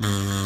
Mm-hmm.